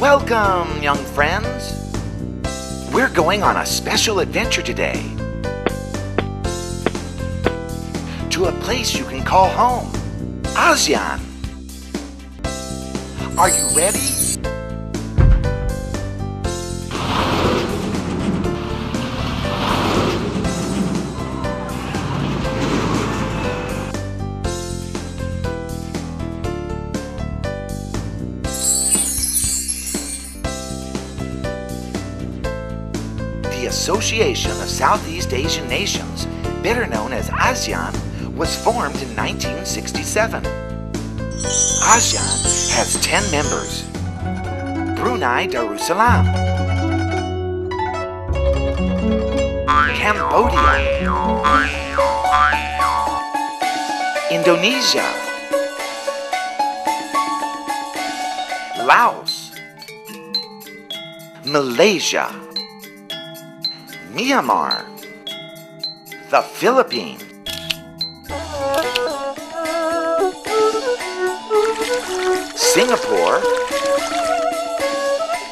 Welcome, young friends. We're going on a special adventure today. To a place you can call home, ASEAN. Are you ready? The Association of Southeast Asian Nations, better known as ASEAN, was formed in 1967. ASEAN has 10 members. Brunei Darussalam, Cambodia, Indonesia, Laos, Malaysia, Myanmar, the Philippines, Singapore,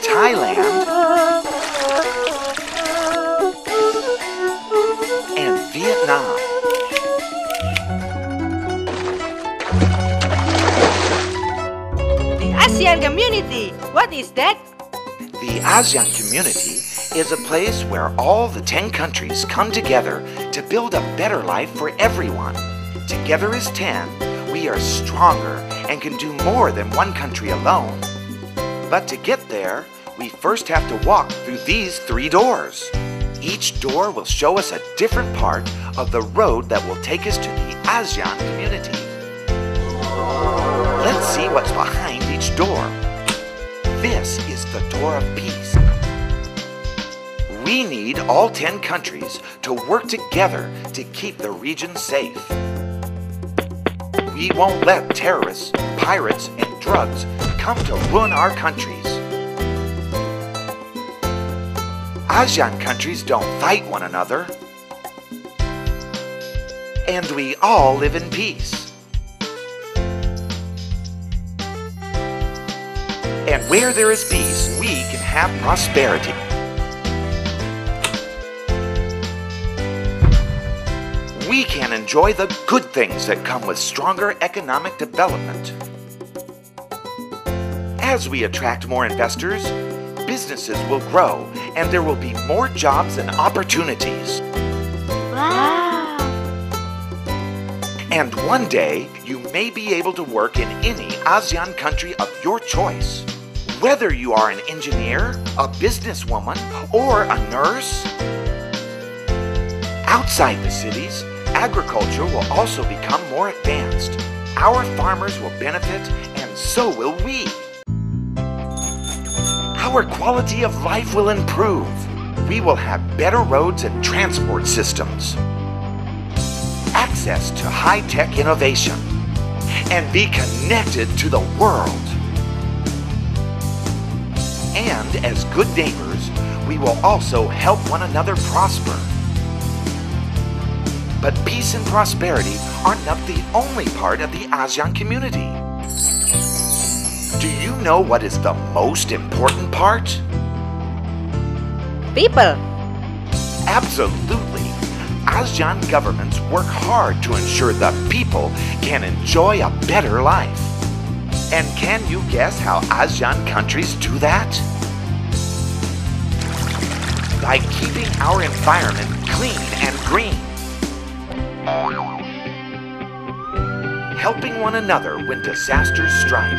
Thailand, and Vietnam. The ASEAN community. What is that? The ASEAN community is a place where all the 10 countries come together to build a better life for everyone. Together as 10, we are stronger and can do more than one country alone. But to get there, we first have to walk through these three doors. Each door will show us a different part of the road that will take us to the ASEAN community. Let's see what's behind each door. This is the door of peace. We need all 10 countries to work together to keep the region safe. We won't let terrorists, pirates, and drugs come to ruin our countries. ASEAN countries don't fight one another. And we all live in peace. And where there is peace, we can have prosperity. We can enjoy the good things that come with stronger economic development. As we attract more investors, businesses will grow and there will be more jobs and opportunities. Wow! And one day, you may be able to work in any ASEAN country of your choice. Whether you are an engineer, a businesswoman, or a nurse. Outside the cities, agriculture will also become more advanced. Our farmers will benefit, and so will we. Our quality of life will improve. We will have better roads and transport systems, access to high tech innovation, and be connected to the world. And as good neighbors, we will also help one another prosper. But peace and prosperity are not the only part of the ASEAN community. Do you know what is the most important part? People. Absolutely. ASEAN governments work hard to ensure the people can enjoy a better life. And can you guess how ASEAN countries do that? By keeping our environment clean and green. Helping one another when disasters strike.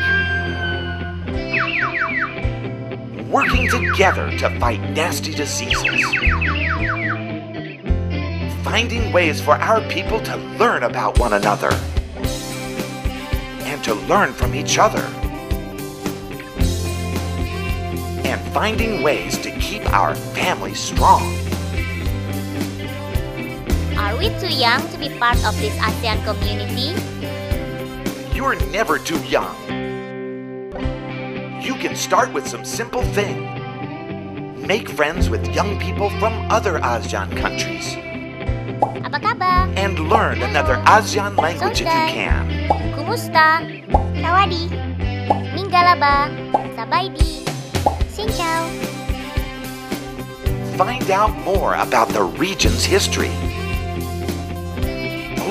Working together to fight nasty diseases. Finding ways for our people to learn about one another and to learn from each other. And finding ways to keep our family strong. Are we too young to be part of this ASEAN community? You're never too young. You can start with some simple thing. Make friends with young people from other ASEAN countries Apa kabar? and learn another ASEAN language if you can. Kumusta? Sawadi. Mingalaba. Sabaidi. Xin chào. Find out more about the region's history.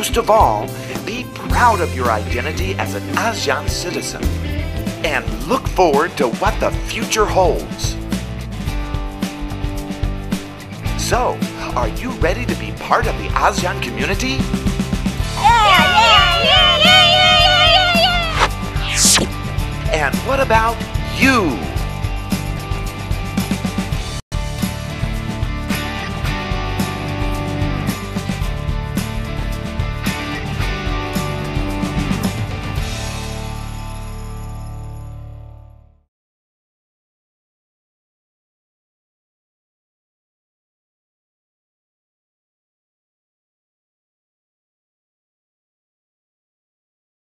Most of all, be proud of your identity as an ASEAN citizen and look forward to what the future holds. So, are you ready to be part of the ASEAN community? Yeah! Yeah! Yeah! Yeah! Yeah! Yeah! Yeah! And what about you?